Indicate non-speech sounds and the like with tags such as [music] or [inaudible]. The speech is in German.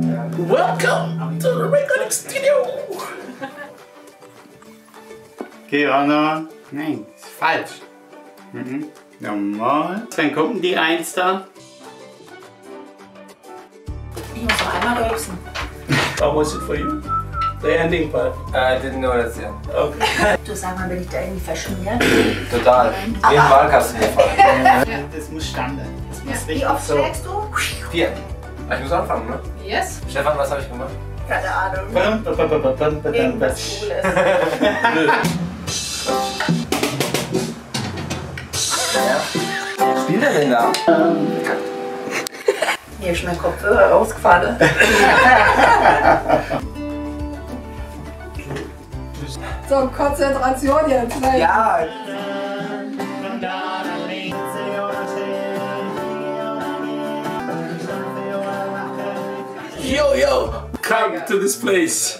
Welcome to the recording studio. Okay, Anna. Nein, ist falsch. Mhm. Normal. Dann gucken die Eins da. Ich muss noch einmal rülpsen. How was it for you? The ending part. I didn't know das ja. Okay. [laughs] Du sag mal, bin ich da irgendwie verschmiert? Total. Wie im Wahlkasten [laughs] gefallen. Das muss Standard. Das muss Wie richtig oft so. schlägst du? Vier. Ich muss anfangen, ne? Yes. Stefan, was habe ich gemacht? Keine Ahnung. Irgendwas. Cooles. Ja. Was spielt er denn da? Hier ist mein Kopfhörer rausgefallen. So, Konzentration jetzt. Nein. Ja. Yo, yo, come to this place.